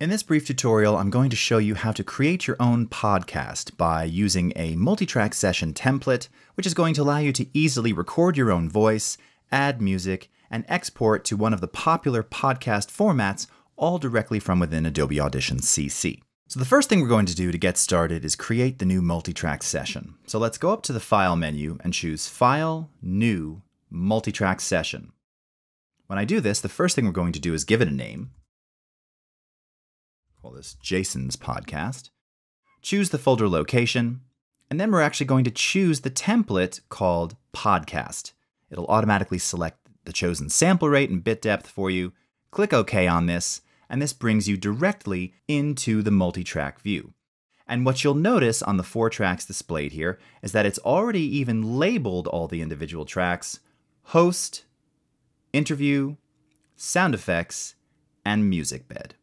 In this brief tutorial, I'm going to show you how to create your own podcast by using a multi-track session template, which is going to allow you to easily record your own voice, add music, and export to one of the popular podcast formats all directly from within Adobe Audition CC. So the first thing we're going to do to get started is create the new multi-track session. So let's go up to the File menu and choose File, New, Multi-track Session. When I do this, the first thing we're going to do is give it a name call this Jason's podcast, choose the folder location, and then we're actually going to choose the template called podcast. It'll automatically select the chosen sample rate and bit depth for you. Click OK on this, and this brings you directly into the multi-track view. And what you'll notice on the four tracks displayed here is that it's already even labeled all the individual tracks host, interview, sound effects, and music bed.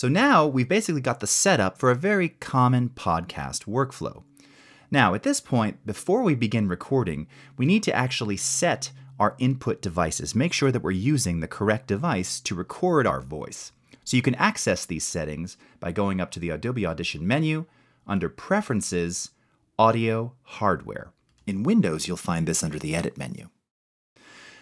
So now we've basically got the setup for a very common podcast workflow. Now, at this point, before we begin recording, we need to actually set our input devices. Make sure that we're using the correct device to record our voice. So you can access these settings by going up to the Adobe Audition menu under Preferences, Audio, Hardware. In Windows, you'll find this under the Edit menu.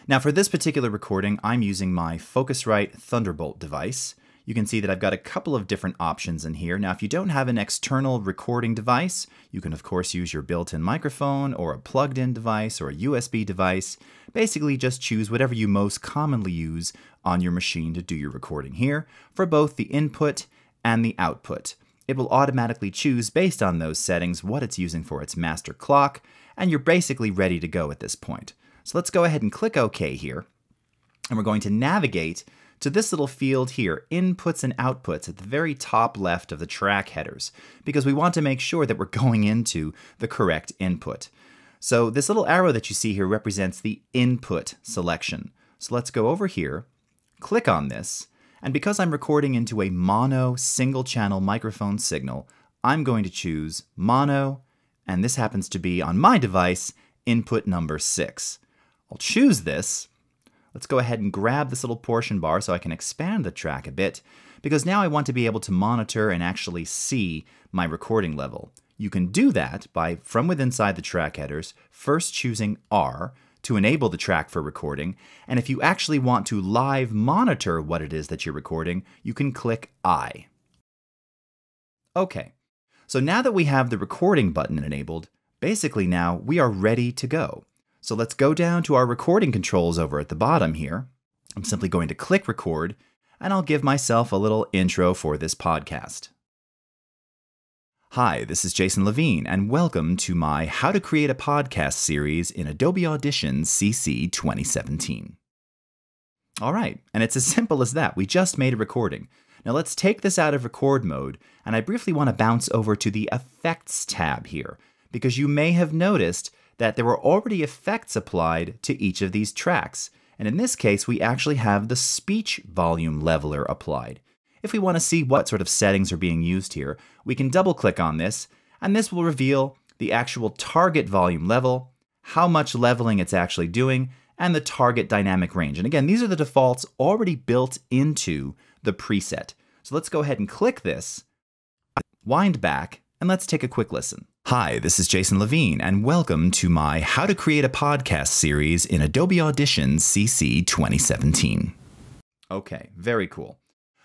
Now, for this particular recording, I'm using my Focusrite Thunderbolt device you can see that I've got a couple of different options in here. Now, if you don't have an external recording device, you can of course use your built-in microphone or a plugged-in device or a USB device. Basically, just choose whatever you most commonly use on your machine to do your recording here for both the input and the output. It will automatically choose based on those settings what it's using for its master clock, and you're basically ready to go at this point. So let's go ahead and click OK here. And we're going to navigate to this little field here, inputs and outputs at the very top left of the track headers, because we want to make sure that we're going into the correct input. So this little arrow that you see here represents the input selection. So let's go over here, click on this, and because I'm recording into a mono single channel microphone signal, I'm going to choose mono, and this happens to be on my device, input number six. I'll choose this, Let's go ahead and grab this little portion bar so I can expand the track a bit, because now I want to be able to monitor and actually see my recording level. You can do that by, from within inside the track headers, first choosing R to enable the track for recording, and if you actually want to live monitor what it is that you're recording, you can click I. Okay, so now that we have the recording button enabled, basically now we are ready to go. So let's go down to our recording controls over at the bottom here. I'm simply going to click record, and I'll give myself a little intro for this podcast. Hi, this is Jason Levine, and welcome to my How to Create a Podcast series in Adobe Audition CC 2017. All right, and it's as simple as that. We just made a recording. Now let's take this out of record mode, and I briefly want to bounce over to the Effects tab here, because you may have noticed that there were already effects applied to each of these tracks. And in this case, we actually have the speech volume leveler applied. If we want to see what sort of settings are being used here, we can double click on this, and this will reveal the actual target volume level, how much leveling it's actually doing, and the target dynamic range. And again, these are the defaults already built into the preset. So let's go ahead and click this, wind back, and let's take a quick listen. Hi, this is Jason Levine, and welcome to my How to Create a Podcast series in Adobe Audition CC 2017. Okay, very cool.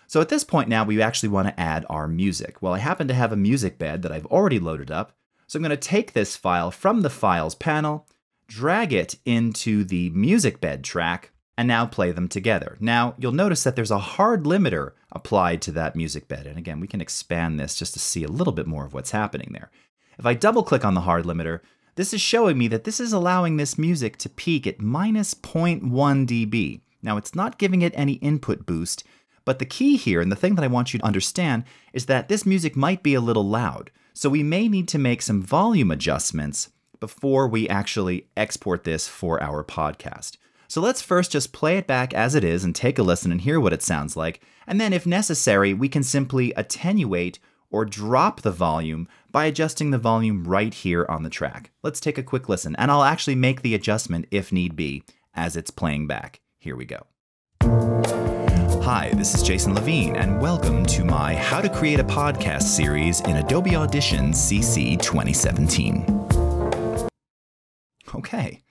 So at this point now, we actually want to add our music. Well, I happen to have a music bed that I've already loaded up, so I'm going to take this file from the Files panel, drag it into the music bed track, and now play them together. Now, you'll notice that there's a hard limiter applied to that music bed. And again, we can expand this just to see a little bit more of what's happening there. If I double click on the hard limiter, this is showing me that this is allowing this music to peak at minus 0.1 dB. Now it's not giving it any input boost, but the key here, and the thing that I want you to understand, is that this music might be a little loud. So we may need to make some volume adjustments before we actually export this for our podcast. So let's first just play it back as it is and take a listen and hear what it sounds like. And then if necessary, we can simply attenuate or drop the volume by adjusting the volume right here on the track. Let's take a quick listen, and I'll actually make the adjustment if need be as it's playing back. Here we go. Hi, this is Jason Levine, and welcome to my How to Create a Podcast series in Adobe Audition CC 2017. Okay,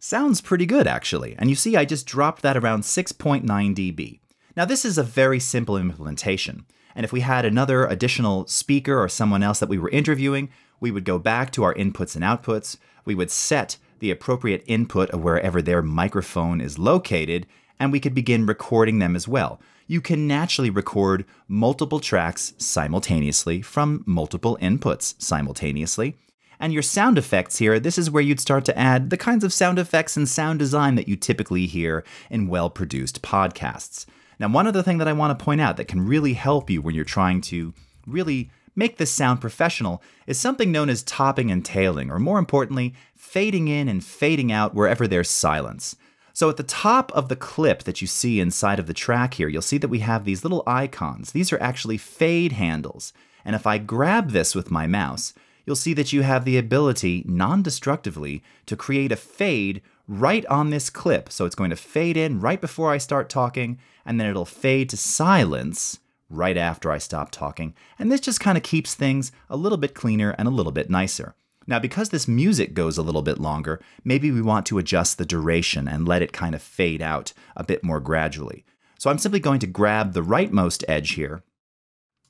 sounds pretty good actually, and you see I just dropped that around 6.9 dB. Now, this is a very simple implementation, and if we had another additional speaker or someone else that we were interviewing, we would go back to our inputs and outputs, we would set the appropriate input of wherever their microphone is located, and we could begin recording them as well. You can naturally record multiple tracks simultaneously from multiple inputs simultaneously. And your sound effects here, this is where you'd start to add the kinds of sound effects and sound design that you typically hear in well produced podcasts. Now, one other thing that I want to point out that can really help you when you're trying to really make this sound professional is something known as topping and tailing, or more importantly, fading in and fading out wherever there's silence. So at the top of the clip that you see inside of the track here, you'll see that we have these little icons. These are actually fade handles. And if I grab this with my mouse, you'll see that you have the ability, non-destructively, to create a fade right on this clip. So it's going to fade in right before I start talking, and then it'll fade to silence right after I stop talking, and this just kind of keeps things a little bit cleaner and a little bit nicer. Now, because this music goes a little bit longer, maybe we want to adjust the duration and let it kind of fade out a bit more gradually. So I'm simply going to grab the rightmost edge here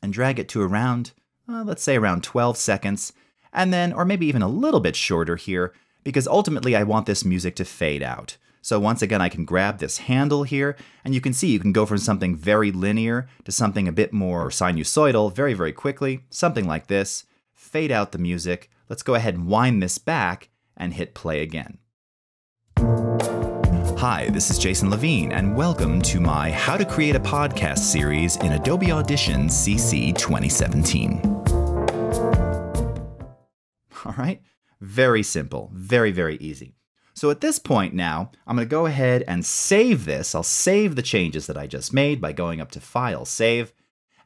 and drag it to around, uh, let's say around 12 seconds, and then, or maybe even a little bit shorter here, because ultimately I want this music to fade out. So once again, I can grab this handle here, and you can see you can go from something very linear to something a bit more sinusoidal very, very quickly, something like this. Fade out the music. Let's go ahead and wind this back and hit play again. Hi, this is Jason Levine, and welcome to my How to Create a Podcast series in Adobe Audition CC 2017. All right, very simple, very, very easy. So at this point now, I'm going to go ahead and save this. I'll save the changes that I just made by going up to File, Save.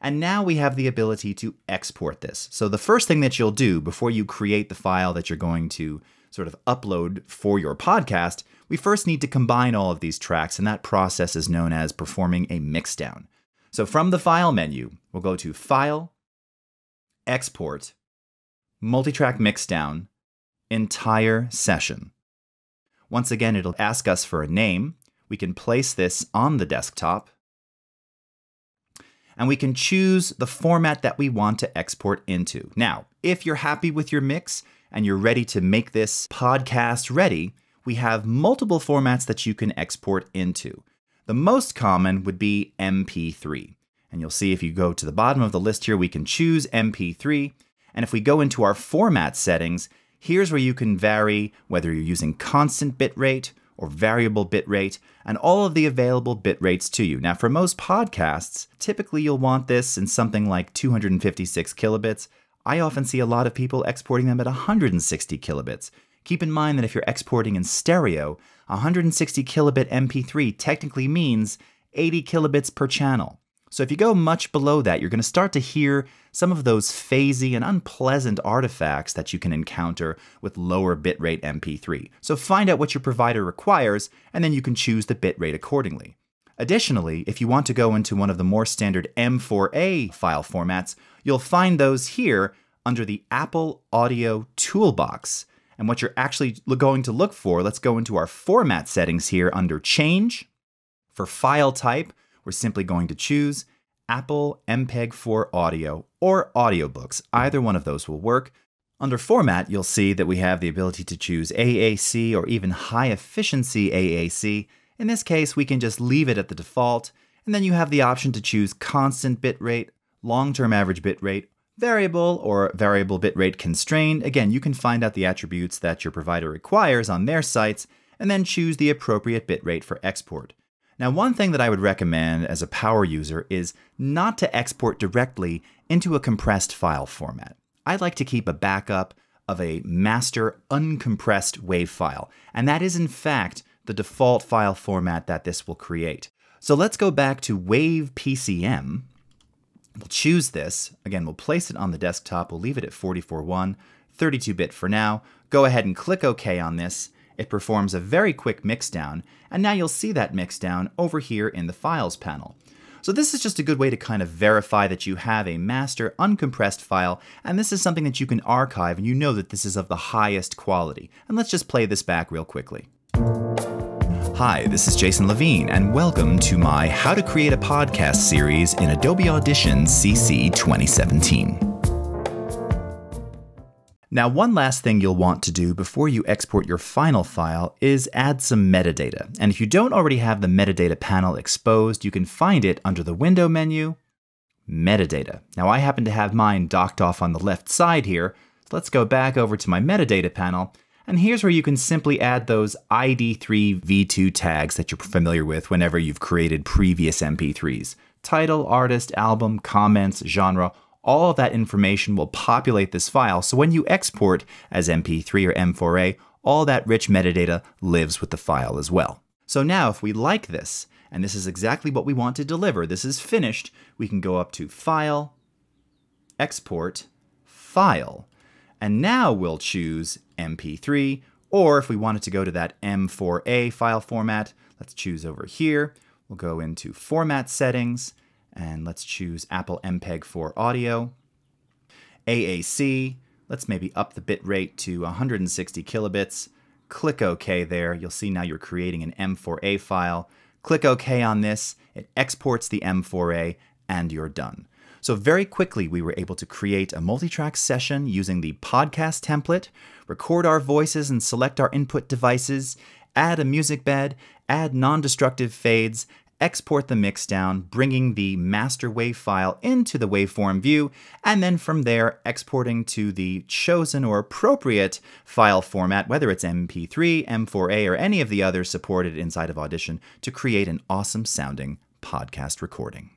And now we have the ability to export this. So the first thing that you'll do before you create the file that you're going to sort of upload for your podcast, we first need to combine all of these tracks, and that process is known as performing a mixdown. So from the File menu, we'll go to File, Export, Multitrack Mixdown, Entire Session. Once again, it'll ask us for a name. We can place this on the desktop. And we can choose the format that we want to export into. Now, if you're happy with your mix and you're ready to make this podcast ready, we have multiple formats that you can export into. The most common would be MP3. And you'll see if you go to the bottom of the list here, we can choose MP3. And if we go into our format settings, Here's where you can vary whether you're using constant bitrate or variable bitrate, and all of the available bit rates to you. Now, for most podcasts, typically you'll want this in something like 256 kilobits. I often see a lot of people exporting them at 160 kilobits. Keep in mind that if you're exporting in stereo, 160 kilobit MP3 technically means 80 kilobits per channel. So if you go much below that, you're going to start to hear some of those phasey and unpleasant artifacts that you can encounter with lower bitrate MP3. So find out what your provider requires, and then you can choose the bitrate accordingly. Additionally, if you want to go into one of the more standard M4A file formats, you'll find those here under the Apple Audio Toolbox. And what you're actually going to look for, let's go into our format settings here under Change. For file type, we're simply going to choose Apple MPEG-4 audio or audiobooks. Either one of those will work. Under Format, you'll see that we have the ability to choose AAC or even high efficiency AAC. In this case, we can just leave it at the default, and then you have the option to choose constant bitrate, long-term average bitrate, variable or variable bitrate constrained. Again, you can find out the attributes that your provider requires on their sites, and then choose the appropriate bitrate for export. Now, one thing that I would recommend as a power user is not to export directly into a compressed file format. I'd like to keep a backup of a master uncompressed WAV file, and that is in fact the default file format that this will create. So let's go back to WAV PCM. We'll choose this. Again, we'll place it on the desktop. We'll leave it at 44.1, 32-bit for now. Go ahead and click OK on this, it performs a very quick mixdown, and now you'll see that mixdown over here in the Files panel. So this is just a good way to kind of verify that you have a master uncompressed file, and this is something that you can archive and you know that this is of the highest quality. And let's just play this back real quickly. Hi, this is Jason Levine, and welcome to my How to Create a Podcast series in Adobe Audition CC 2017. Now, one last thing you'll want to do before you export your final file is add some metadata. And if you don't already have the metadata panel exposed, you can find it under the Window menu, Metadata. Now, I happen to have mine docked off on the left side here. So let's go back over to my metadata panel and here's where you can simply add those ID3 V2 tags that you're familiar with whenever you've created previous MP3s. Title, artist, album, comments, genre, all of that information will populate this file. So when you export as MP3 or M4A, all that rich metadata lives with the file as well. So now if we like this, and this is exactly what we want to deliver, this is finished, we can go up to File, Export, File, and now we'll choose MP3, or if we wanted to go to that M4A file format, let's choose over here. We'll go into Format Settings, and let's choose Apple MPEG-4 Audio. AAC, let's maybe up the bit rate to 160 kilobits. Click OK there. You'll see now you're creating an M4A file. Click OK on this. It exports the M4A, and you're done. So very quickly, we were able to create a multi-track session using the podcast template, record our voices and select our input devices, add a music bed, add non-destructive fades, export the mix down, bringing the master wave file into the waveform view, and then from there exporting to the chosen or appropriate file format, whether it's MP3, M4A, or any of the others supported inside of Audition, to create an awesome sounding podcast recording.